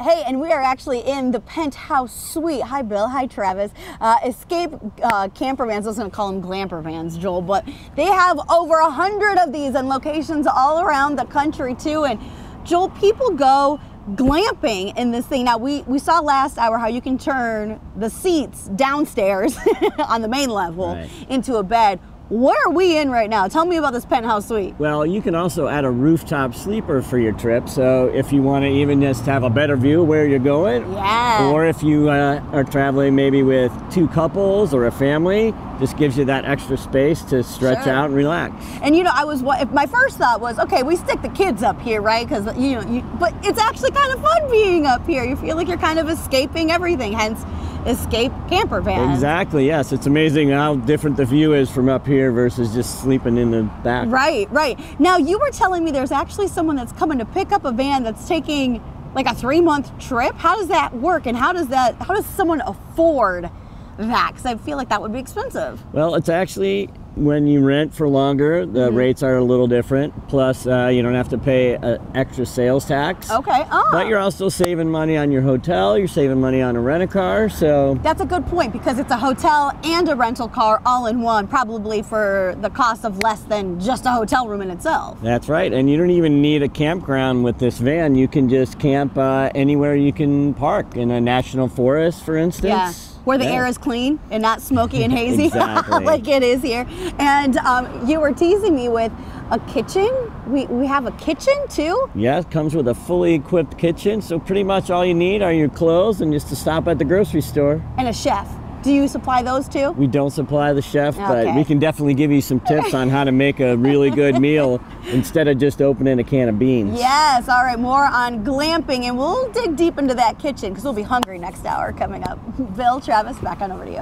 Hey, and we are actually in the penthouse suite. Hi, Bill. Hi, Travis. Uh, Escape uh, camper vans. I was going to call them glamper vans, Joel, but they have over a hundred of these in locations all around the country too. And Joel, people go glamping in this thing. Now we we saw last hour how you can turn the seats downstairs on the main level Right. into a bed. Where are we in right now? Tell me about this penthouse suite. Well, you can also add a rooftop sleeper for your trip. So if you want to even just have a better view where you're going, Yeah. or if you uh, are traveling maybe with two couples or a family, just gives you that extra space to stretch Sure. out and relax. And you know, I was what if my first thought was, okay, we stick the kids up here, right? Because you know, you, but it's actually kind of fun being up here. You feel like you're kind of escaping everything. Hence, escape camper van. Exactly. Yes, it's amazing how different the view is from up here versus just sleeping in the back. Right, right. Now you were telling me there's actually someone that's coming to pick up a van that's taking like a three month trip. How does that work? And how does that? How does someone afford that? Because I feel like that would be expensive. Well, it's actually when you rent for longer, the Mm-hmm. rates are a little different. Plus, uh, you don't have to pay an extra sales tax. Okay. Oh. But you're also saving money on your hotel. You're saving money on a rent a car. So That's a good point because it's a hotel and a rental car all in one, probably for the cost of less than just a hotel room in itself. that's right. And you don't even need a campground with this van. You can just camp uh, anywhere you can park in a national forest, for instance. Yeah. Where the Yeah. air is clean and not smoky and hazy, like it is here. And um, you were teasing me with a kitchen. We, we have a kitchen too. Yeah, it comes with a fully equipped kitchen. So pretty much all you need are your clothes and just to stop at the grocery store. and a chef. Do you supply those too? We don't supply the chef, but we can definitely give you some tips on how to make a really good meal instead of just opening a can of beans. Yes, all right, more on glamping, and we'll dig deep into that kitchen because we'll be hungry next hour coming up. Bill, Travis, back on over to you.